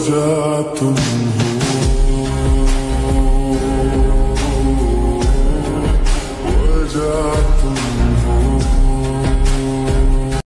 وجعته وجعته